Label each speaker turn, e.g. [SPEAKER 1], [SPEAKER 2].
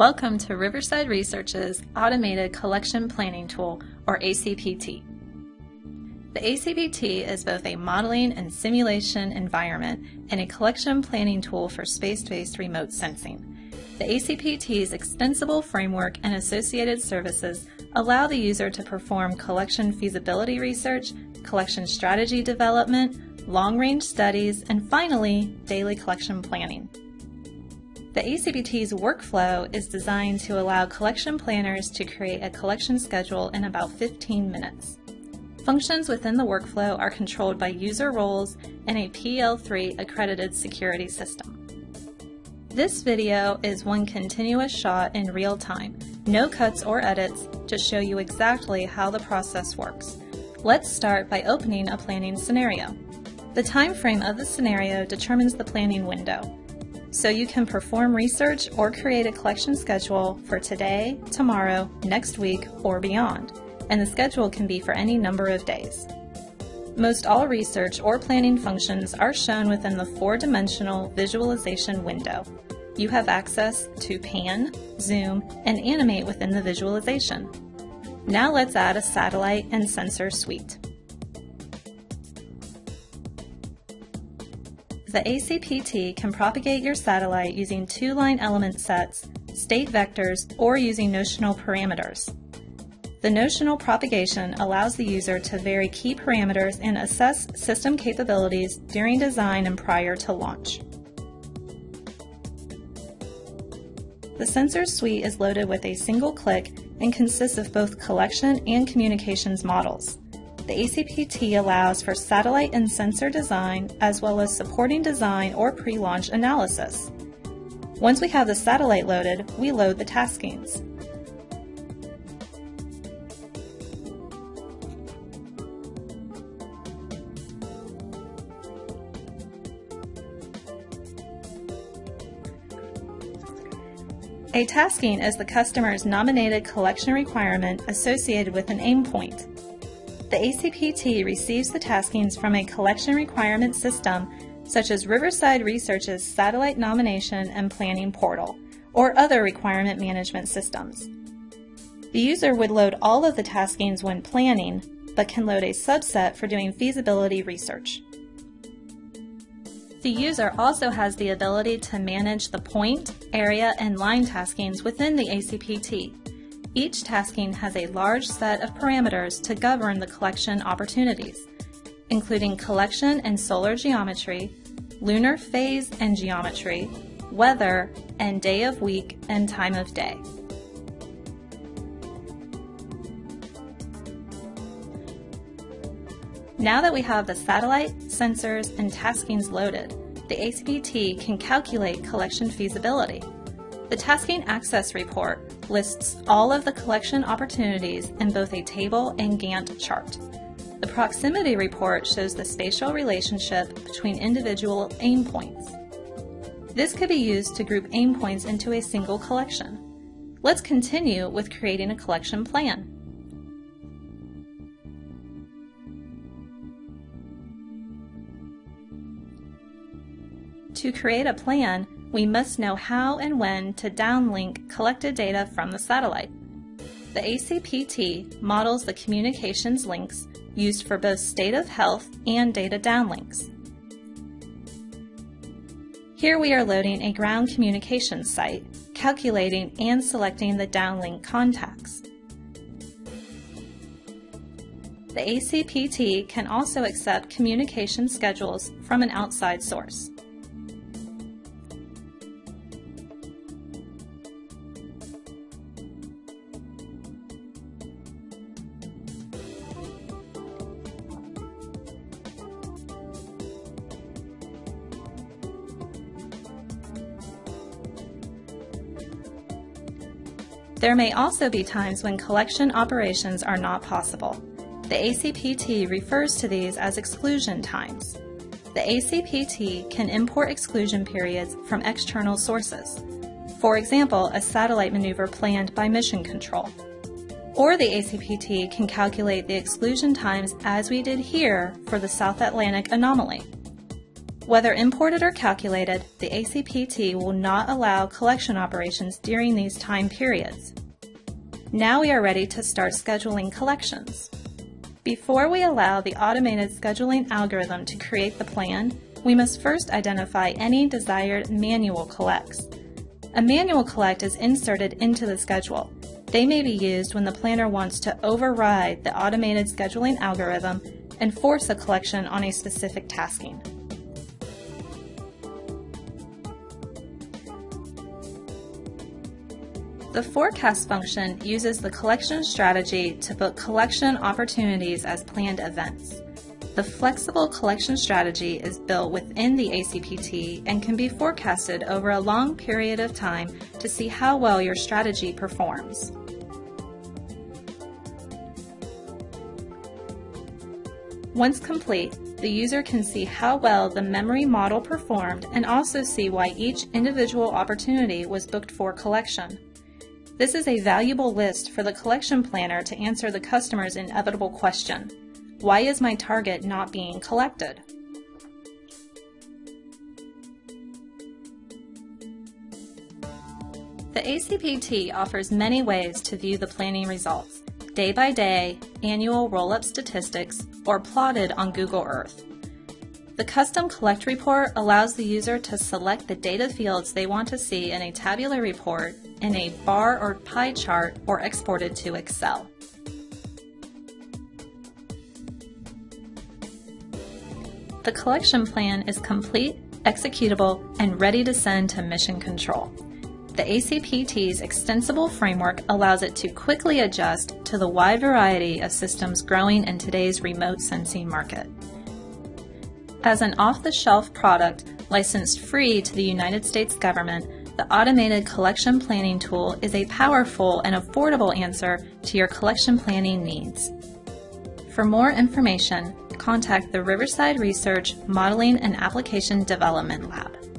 [SPEAKER 1] Welcome to Riverside Research's Automated Collection Planning Tool, or ACPT. The ACPT is both a modeling and simulation environment and a collection planning tool for space-based remote sensing. The ACPT's extensible framework and associated services allow the user to perform collection feasibility research, collection strategy development, long-range studies, and finally, daily collection planning. The ACPT's workflow is designed to allow collection planners to create a collection schedule in about 15 minutes. Functions within the workflow are controlled by user roles and a PL3 accredited security system. This video is one continuous shot in real time, no cuts or edits, to show you exactly how the process works. Let's start by opening a planning scenario. The time frame of the scenario determines the planning window so you can perform research or create a collection schedule for today, tomorrow, next week, or beyond, and the schedule can be for any number of days. Most all research or planning functions are shown within the four-dimensional visualization window. You have access to pan, zoom, and animate within the visualization. Now let's add a satellite and sensor suite. The ACPT can propagate your satellite using two-line element sets, state vectors, or using notional parameters. The notional propagation allows the user to vary key parameters and assess system capabilities during design and prior to launch. The sensor suite is loaded with a single click and consists of both collection and communications models. The ACPT allows for satellite and sensor design as well as supporting design or pre-launch analysis. Once we have the satellite loaded, we load the taskings. A tasking is the customer's nominated collection requirement associated with an aim point. The ACPT receives the taskings from a collection requirement system such as Riverside Research's Satellite Nomination and Planning Portal, or other requirement management systems. The user would load all of the taskings when planning, but can load a subset for doing feasibility research. The user also has the ability to manage the point, area, and line taskings within the ACPT, each tasking has a large set of parameters to govern the collection opportunities, including collection and solar geometry, lunar phase and geometry, weather, and day of week and time of day. Now that we have the satellite, sensors, and taskings loaded, the ACPT can calculate collection feasibility. The Tasking Access Report lists all of the collection opportunities in both a table and Gantt chart. The Proximity Report shows the spatial relationship between individual aim points. This could be used to group aim points into a single collection. Let's continue with creating a collection plan. To create a plan, we must know how and when to downlink collected data from the satellite. The ACPT models the communications links used for both state of health and data downlinks. Here we are loading a ground communications site, calculating and selecting the downlink contacts. The ACPT can also accept communication schedules from an outside source. There may also be times when collection operations are not possible. The ACPT refers to these as exclusion times. The ACPT can import exclusion periods from external sources. For example, a satellite maneuver planned by Mission Control. Or the ACPT can calculate the exclusion times as we did here for the South Atlantic anomaly. Whether imported or calculated, the ACPT will not allow collection operations during these time periods. Now we are ready to start scheduling collections. Before we allow the automated scheduling algorithm to create the plan, we must first identify any desired manual collects. A manual collect is inserted into the schedule. They may be used when the planner wants to override the automated scheduling algorithm and force a collection on a specific tasking. The forecast function uses the collection strategy to book collection opportunities as planned events. The flexible collection strategy is built within the ACPT and can be forecasted over a long period of time to see how well your strategy performs. Once complete, the user can see how well the memory model performed and also see why each individual opportunity was booked for collection. This is a valuable list for the collection planner to answer the customer's inevitable question, why is my target not being collected? The ACPT offers many ways to view the planning results, day by day, annual roll-up statistics, or plotted on Google Earth. The Custom Collect report allows the user to select the data fields they want to see in a tabular report, in a bar or pie chart, or exported to Excel. The collection plan is complete, executable, and ready to send to Mission Control. The ACPT's extensible framework allows it to quickly adjust to the wide variety of systems growing in today's remote sensing market. As an off-the-shelf product licensed free to the United States government, the automated collection planning tool is a powerful and affordable answer to your collection planning needs. For more information, contact the Riverside Research Modeling and Application Development Lab.